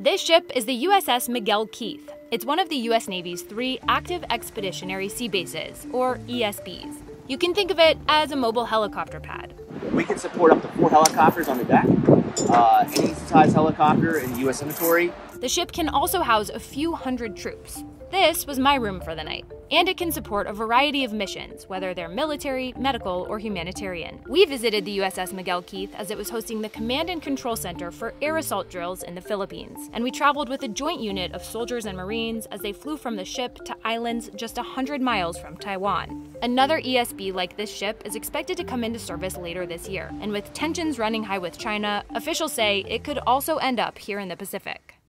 This ship is the USS Miguel Keith. It's one of the U.S. Navy's three active expeditionary sea bases, or ESBs. You can think of it as a mobile helicopter pad. We can support up to four helicopters on the deck, uh, any size helicopter in the U.S. inventory. The ship can also house a few hundred troops. This was my room for the night. And it can support a variety of missions, whether they're military, medical, or humanitarian. We visited the USS Miguel Keith as it was hosting the Command and Control Center for air assault drills in the Philippines. And we traveled with a joint unit of soldiers and Marines as they flew from the ship to islands just 100 miles from Taiwan. Another ESB like this ship is expected to come into service later this year. And with tensions running high with China, officials say it could also end up here in the Pacific.